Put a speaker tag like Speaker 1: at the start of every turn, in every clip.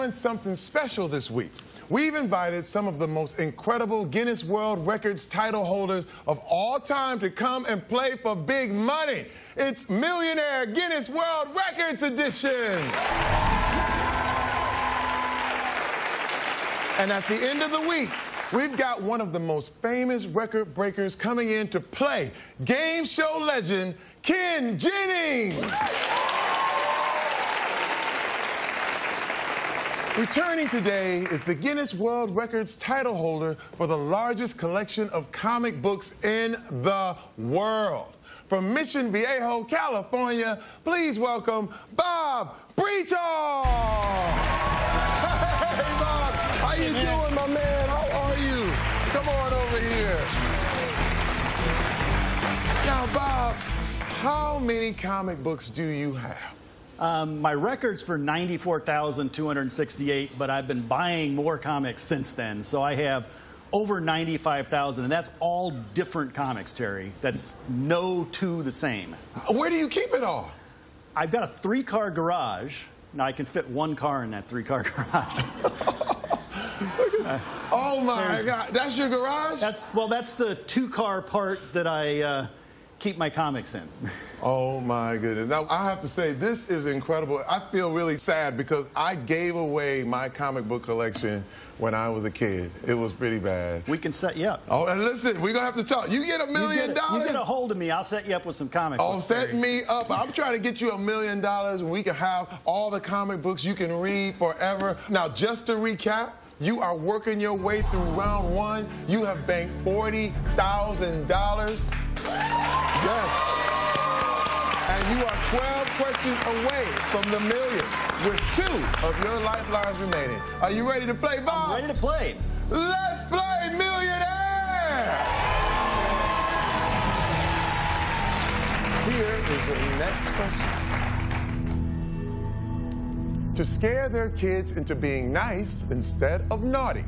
Speaker 1: doing something special this week. We've invited some of the most incredible Guinness World Records title holders of all time to come and play for big money. It's Millionaire Guinness World Records Edition. And at the end of the week, we've got one of the most famous record breakers coming in to play, game show legend Ken Jennings. Returning today is the Guinness World Records title holder for the largest collection of comic books in the world. From Mission Viejo, California, please welcome Bob Bretall. Hey, Bob, how you doing, my man? How are you? Come on over here. Now, Bob, how many comic books do you have?
Speaker 2: Um, my record's for 94,268, but I've been buying more comics since then. So I have over 95,000, and that's all different comics, Terry. That's no two the same.
Speaker 1: Where do you keep it all?
Speaker 2: I've got a three car garage. Now I can fit one car in that three car garage.
Speaker 1: oh my God, that's your garage?
Speaker 2: That's well, that's the two car part that I uh, keep my comics in.
Speaker 1: oh my goodness. Now, I have to say, this is incredible. I feel really sad because I gave away my comic book collection when I was a kid. It was pretty bad.
Speaker 2: We can set you up.
Speaker 1: Oh, and listen, we're going to have to talk. You get a million dollars.
Speaker 2: You get a hold of me. I'll set you up with some comic
Speaker 1: oh,
Speaker 2: books.
Speaker 1: Oh, set me up. I'm trying to get you a million dollars and we can have all the comic books you can read forever. Now, just to recap, you are working your way through round one. You have banked $40,000. Yes. And you are 12 questions away from the million with two of your lifelines remaining. Are you ready to play, Bob?
Speaker 2: I'm ready to play.
Speaker 1: Let's play Millionaire! Here is the next question. To scare their kids into being nice instead of naughty,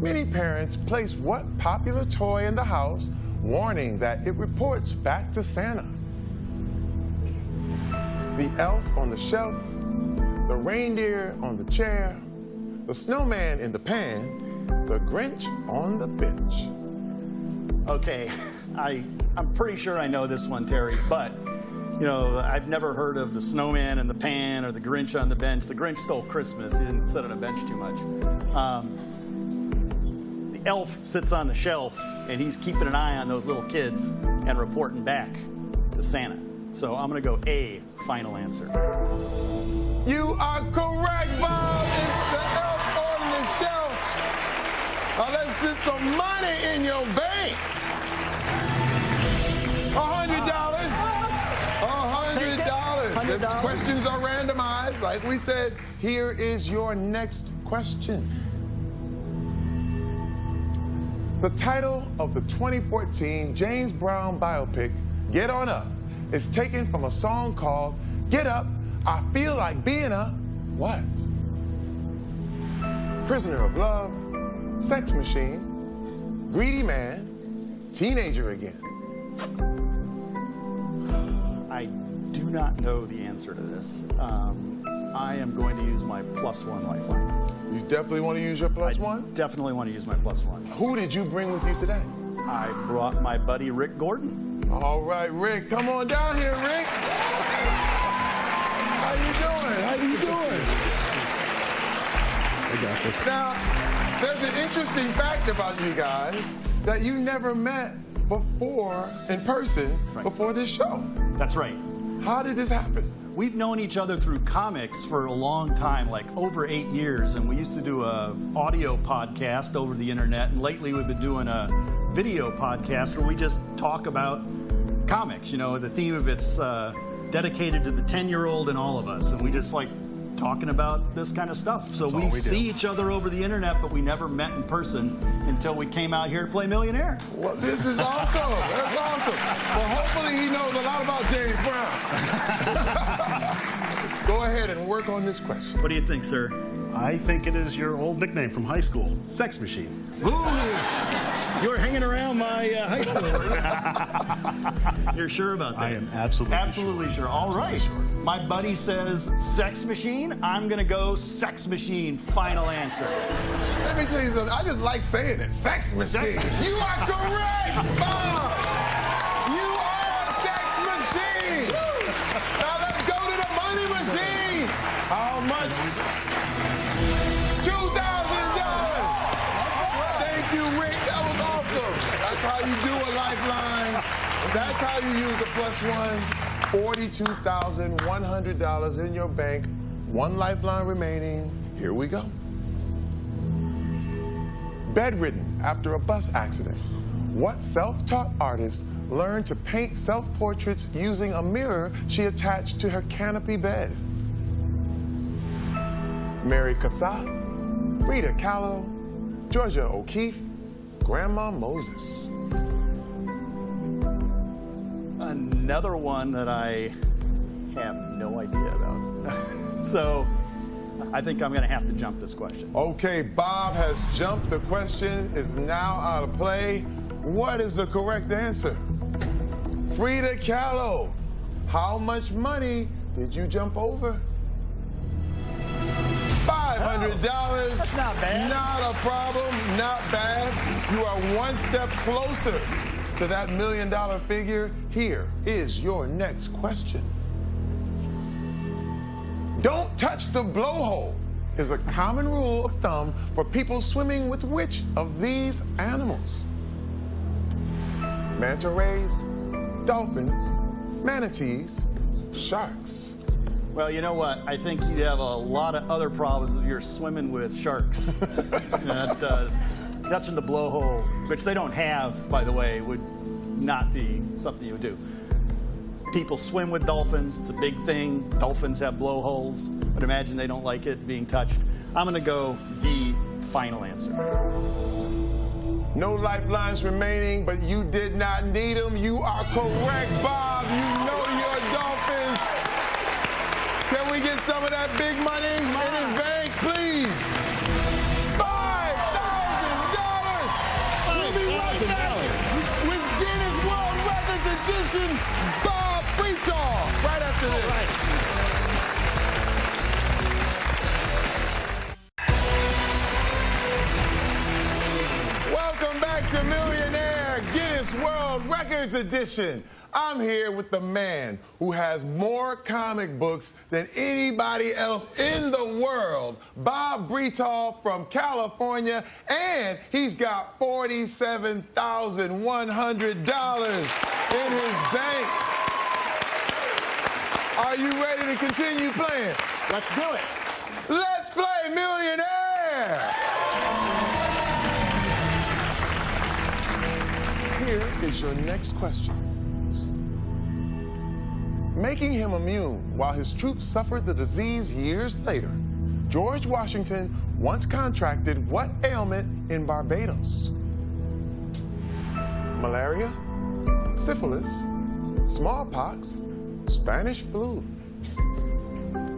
Speaker 1: many parents place what popular toy in the house warning that it reports back to Santa. The elf on the shelf, the reindeer on the chair, the snowman in the pan, the Grinch on the bench.
Speaker 2: Okay, I, I'm pretty sure I know this one, Terry, but you know, I've never heard of the snowman in the pan or the Grinch on the bench. The Grinch stole Christmas. He didn't sit on a bench too much. Um, elf sits on the shelf and he's keeping an eye on those little kids and reporting back to Santa. So I'm going to go A, final answer.
Speaker 1: You are correct, Bob. It's the elf on the shelf. Now let's some money in your bank. A hundred dollars. A hundred dollars. Questions are randomized. Like we said, here is your next question. The title of the 2014 James Brown biopic, Get On Up, is taken from a song called Get Up, I Feel Like Being a What? Prisoner of Love, Sex Machine, Greedy Man, Teenager Again.
Speaker 2: I do not know the answer to this. Um, I am going to use my plus one lifeline.
Speaker 1: You definitely want to use your plus
Speaker 2: I
Speaker 1: one?
Speaker 2: Definitely want to use my plus one.
Speaker 1: Who did you bring with you today?
Speaker 2: I brought my buddy Rick Gordon.
Speaker 1: All right, Rick, come on down here, Rick. How you doing? How you doing?
Speaker 3: I got this.
Speaker 1: Now, there's an interesting fact about you guys that you never met before in person right. before this show.
Speaker 2: That's right.
Speaker 1: How did this happen?
Speaker 2: We've known each other through comics for a long time, like over eight years, and we used to do a audio podcast over the internet, and lately we've been doing a video podcast where we just talk about comics. You know, the theme of it's uh, dedicated to the 10-year-old and all of us, and we just like talking about this kind of stuff. So we, we see each other over the internet, but we never met in person until we came out here to play Millionaire.
Speaker 1: Well, this is awesome. That's awesome. Well, hopefully he knows a lot about James Brown. Go ahead and work on this question.
Speaker 2: What do you think, sir?
Speaker 3: I think it is your old nickname from high school, Sex Machine.
Speaker 1: Ooh.
Speaker 2: You're hanging around my uh, high school. You're sure about that?
Speaker 3: I am absolutely
Speaker 2: absolutely sure.
Speaker 3: sure.
Speaker 2: All right.
Speaker 3: Absolutely sure.
Speaker 2: My buddy says sex machine. I'm gonna go sex machine. Final answer.
Speaker 1: Let me tell you something. I just like saying it. Sex machine.
Speaker 2: Sex machine.
Speaker 1: You are correct, Bob. That's how you use a plus one. Forty-two thousand one hundred dollars in your bank. One lifeline remaining. Here we go bedridden after a bus accident. What self taught artist learned to paint self portraits using a mirror she attached to her canopy bed? Mary Cassatt, Frida Kahlo, Georgia O'Keeffe, Grandma Moses.
Speaker 2: Another one that I have no idea about. so I think I'm gonna have to jump this question.
Speaker 1: Okay, Bob has jumped. The question is now out of play. What is the correct answer? Frida Kahlo, how much money did you jump over? $500.
Speaker 2: that's not bad.
Speaker 1: Not a problem, not bad. You are one step closer to that million dollar figure. Here is your next question. Don't touch the blowhole is a common rule of thumb for people swimming with which of these animals? Manta rays, dolphins, manatees, sharks.
Speaker 2: Well, you know what? I think you'd have a lot of other problems if you're swimming with sharks. that, uh, touching the blowhole, which they don't have, by the way, would not be something you would do. People swim with dolphins. It's a big thing. Dolphins have blowholes, but imagine they don't like it being touched. I'm going to go B, final answer.
Speaker 1: No lifelines remaining, but you did not need them. You are correct, Bob. You know your dolphins. Can we get some of that big money Edition, Bob Bretall. Right after this. Welcome back to Millionaire Guinness World Records Edition. I'm here with the man who has more comic books than anybody else in the world, Bob Bretall from California, and he's got $47,100 in his bank. Are you ready to continue playing?
Speaker 2: Let's do it.
Speaker 1: Let's play Millionaire! Here is your next question. Making him immune while his troops suffered the disease years later, George Washington once contracted what ailment in Barbados? Malaria, syphilis, smallpox, Spanish flu.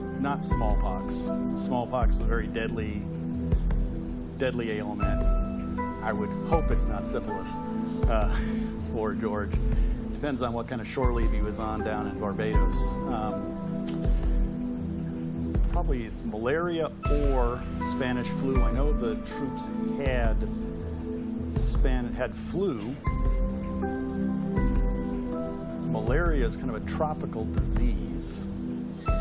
Speaker 2: It's not smallpox. Smallpox is a very deadly, deadly ailment. I would hope it's not syphilis uh, for George. Depends on what kind of shore leave he was on down in Barbados. Um, it's probably it's malaria or Spanish flu. I know the troops had span had flu. Malaria is kind of a tropical disease.
Speaker 1: Are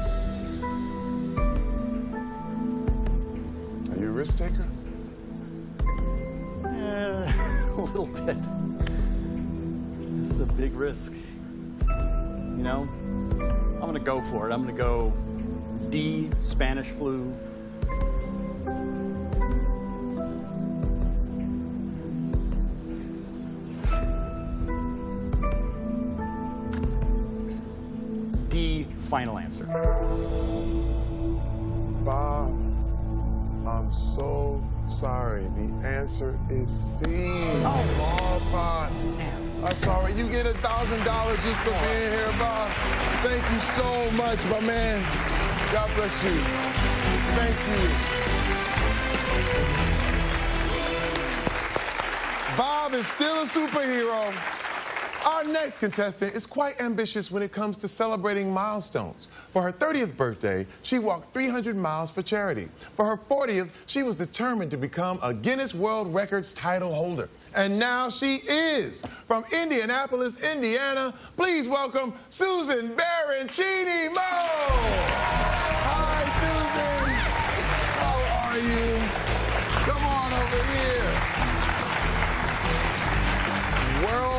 Speaker 1: you a risk taker?
Speaker 2: Eh, a little bit. This is a big risk. You know, I'm going to go for it. I'm going to go D, Spanish flu. Final answer.
Speaker 1: Bob, I'm so sorry. The answer is C. Oh. i'm sorry. You get a thousand dollars just for being here, Bob. Thank you so much, my man. God bless you. Thank you. Bob is still a superhero. Our next contestant is quite ambitious when it comes to celebrating milestones. For her 30th birthday, she walked 300 miles for charity. For her 40th, she was determined to become a Guinness World Records title holder. And now she is. From Indianapolis, Indiana, please welcome Susan Baroncini Moe.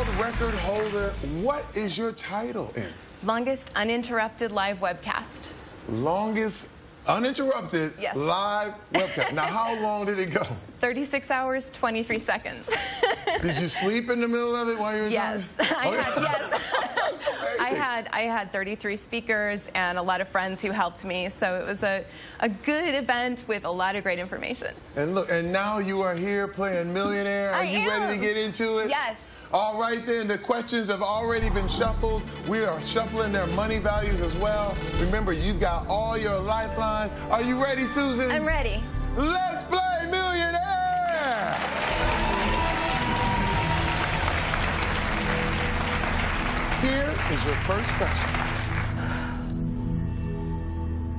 Speaker 1: World record holder, what is your title in?
Speaker 3: Longest uninterrupted live webcast.
Speaker 1: Longest uninterrupted
Speaker 3: Yes.
Speaker 1: live webcast. Now, how long did it go?
Speaker 3: 36 hours, 23 seconds.
Speaker 1: Did you sleep in the middle of it while you were
Speaker 3: yes.
Speaker 1: doing?
Speaker 3: I
Speaker 1: Oh,
Speaker 3: had, yes. I had I had 33 speakers and a lot of friends who helped me. So it was a, a good event with a lot of great information.
Speaker 1: And look, and now you are here playing Millionaire. Are
Speaker 3: I
Speaker 1: you ready to get into it?
Speaker 3: Yes.
Speaker 1: All right then, the questions have already been shuffled. We are shuffling their money values as well. Remember, you've got all your lifelines. Are you ready, Susan?
Speaker 3: I'm ready.
Speaker 1: Let's play Millionaire! Here is your first question.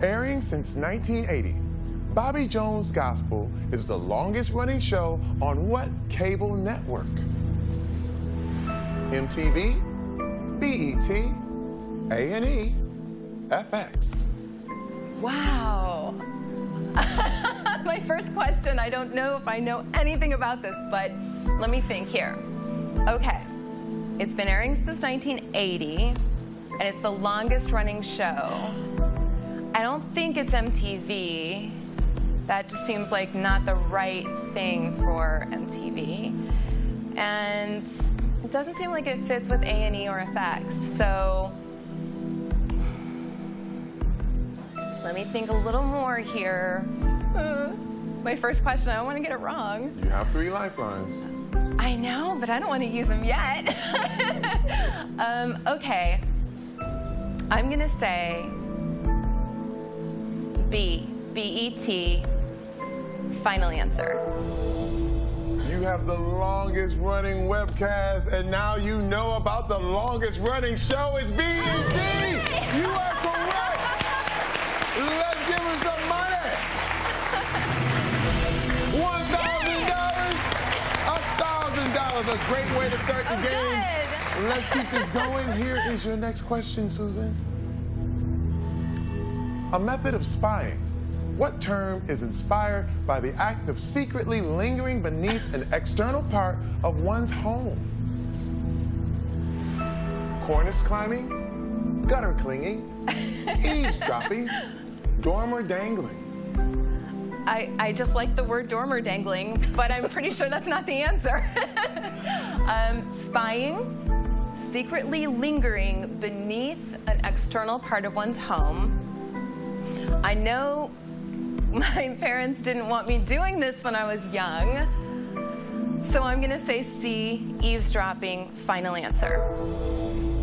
Speaker 1: Airing since 1980, Bobby Jones Gospel is the longest running show on what cable network? MTV, BET, A&E, FX.
Speaker 3: Wow. My first question, I don't know if I know anything about this, but let me think here. Okay. It's been airing since 1980, and it's the longest running show. I don't think it's MTV. That just seems like not the right thing for MTV. And it doesn't seem like it fits with A&E or FX. So let me think a little more here. Uh, my first question, I don't want to get it wrong.
Speaker 1: You have three lifelines.
Speaker 3: I know, but I don't want to use them yet. um, okay. I'm going to say B, B-E-T, final answer.
Speaker 1: You have the longest running webcast, and now you know about the longest running show. It's BET. You are correct. Let's give her some money. One thousand dollars. A thousand dollars. A great way to start the
Speaker 3: Oh,
Speaker 1: game.
Speaker 3: good.
Speaker 1: Let's keep this going. Here is your next question, Susan. A method of spying. What term is inspired by the act of secretly lingering beneath an external part of one's home? Cornice climbing, gutter clinging, eavesdropping, dormer dangling.
Speaker 3: I, I just like the word dormer dangling, but I'm pretty sure that's not the answer. um, spying, secretly lingering beneath an external part of one's home. I know my parents didn't want me doing this when I was young, so I'm going to say C, eavesdropping, final answer.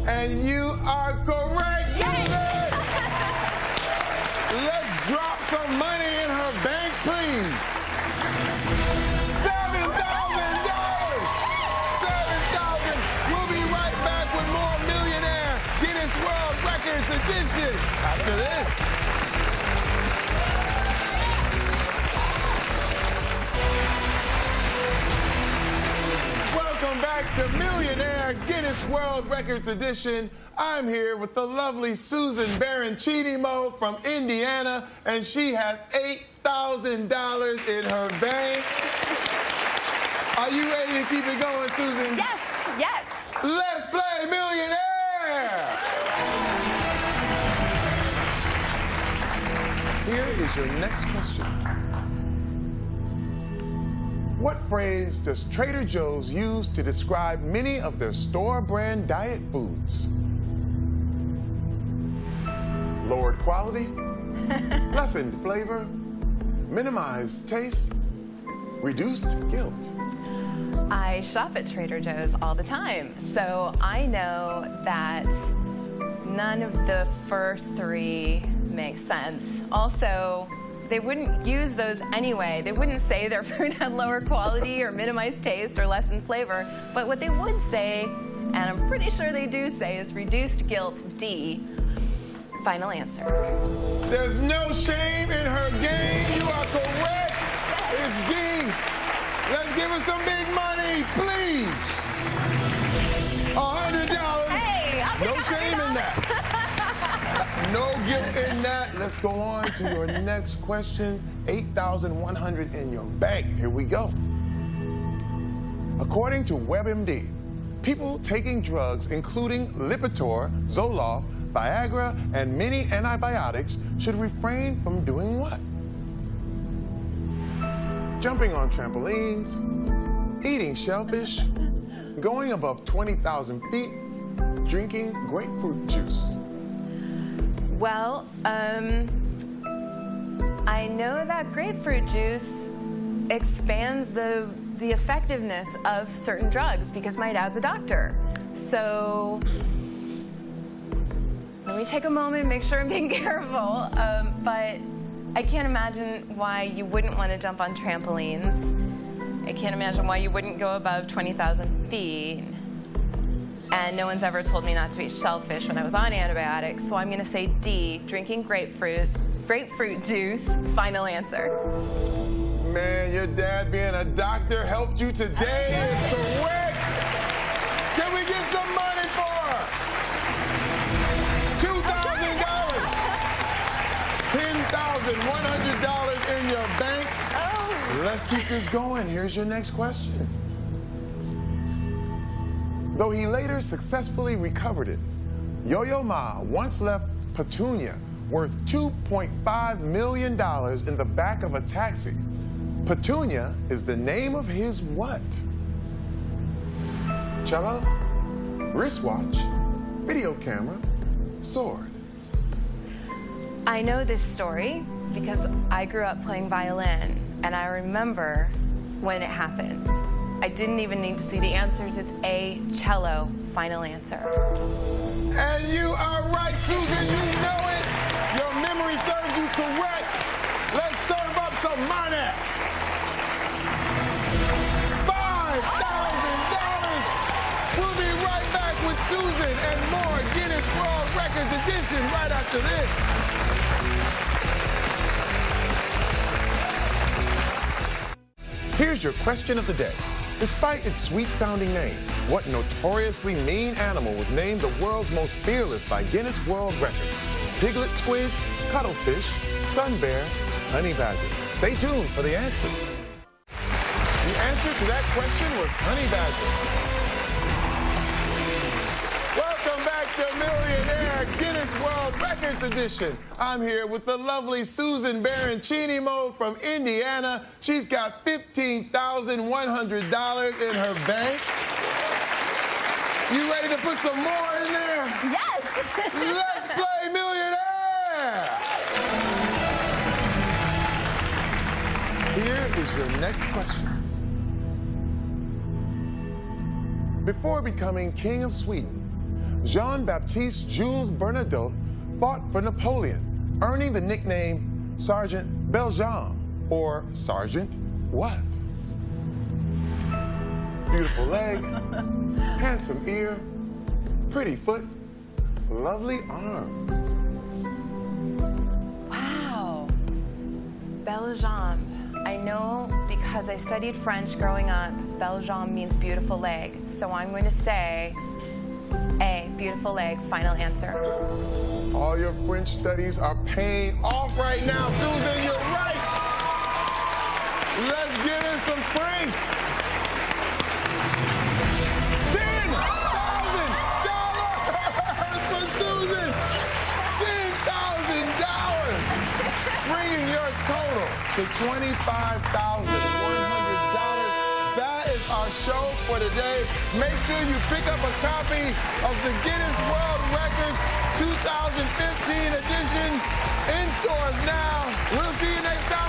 Speaker 1: And you are correct! Let's drop some money in her bank, please. Seven thousand dollars. Seven thousand. We'll be right back with more Millionaire Guinness World Records edition after this. Welcome back to Millionaire Guinness World Records Edition. I'm here with the lovely Susan Baroncini Moe from Indiana, and she has $8,000 in her bank. Are you ready to keep it going, Susan?
Speaker 3: Yes, yes.
Speaker 1: Let's play Millionaire! Here is your next question. What phrase does Trader Joe's use to describe many of their store brand diet foods? Lowered quality, lessened flavor, minimized taste, reduced guilt.
Speaker 3: I shop at Trader Joe's all the time, so I know that none of the first three make sense. Also, they wouldn't use those anyway. They wouldn't say their food had lower quality or minimized taste or lessened flavor. But what they would say, and I'm pretty sure they do say, is reduced guilt, D. Final answer.
Speaker 1: There's no shame in her game. You are correct. It's D. Let's give her some big money, please. A hundred dollars.
Speaker 3: Hey, I'll take
Speaker 1: No
Speaker 3: a
Speaker 1: shame in that. No in that. Let's go on to your next question. 8,100 in your bank. Here we go. According to WebMD, people taking drugs including Lipitor, Zoloft, Viagra, and many antibiotics should refrain from doing what? Jumping on trampolines, eating shellfish, going above 20,000 feet, drinking grapefruit juice.
Speaker 3: Well, um, I know that grapefruit juice expands the the effectiveness of certain drugs because my dad's a doctor. So let me take a moment, and make sure I'm being careful. Um, but I can't imagine why you wouldn't want to jump on trampolines. I can't imagine why you wouldn't go above 20,000 feet. And no one's ever told me not to eat shellfish when I was on antibiotics, so I'm gonna say D, drinking grapefruit, grapefruit juice. Final answer.
Speaker 1: Man, your dad being a doctor helped you today. It's correct. Can we get some money for her? Two thousand dollars. Ten thousand one hundred dollars in your bank.
Speaker 3: Oh.
Speaker 1: Let's keep this going. Here's your next question. Though he later successfully recovered it, Yo-Yo Ma once left Petunia worth $2.5 million in the back of a taxi. Petunia is the name of his what? Cello, wristwatch, video camera, sword.
Speaker 3: I know this story because I grew up playing violin and I remember when it happened. I didn't even need to see the answers. It's A, cello. Final answer.
Speaker 1: And you are right, Susan. You know it. Your memory serves you correct. Let's serve up some money. Five thousand dollars. We'll be right back with Susan and more Guinness World Records edition right after this. Here's your question of the day. Despite its sweet sounding name, what notoriously mean animal was named the world's most fearless by Guinness World Records? Piglet squid, cuttlefish, sun bear, honey badger. Stay tuned for the answer. The answer to that question was honey badger. To Millionaire Guinness World Records Edition. I'm here with the lovely Susan Baroncini from Indiana. She's got $15,100 in her bank. You ready to put some more in there?
Speaker 3: Yes!
Speaker 1: Let's play Millionaire! Here is your next question. Before becoming King of Sweden, Jean Baptiste Jules Bernadotte fought for Napoleon, earning the nickname Sergeant Belle Jambe, or Sergeant what? Beautiful leg, handsome ear, pretty foot, lovely arm.
Speaker 3: Wow. Belle jambe. I know because I studied French growing up, belle jambe means beautiful leg. So I'm going to say A, beautiful leg. Final answer.
Speaker 1: All your French studies are paying off right now. Susan, you're right. Let's get it some francs. bringing your total to 25,000 our show for today. Make sure you pick up a copy of the Guinness World Records 2015 edition in stores now. We'll see you next time.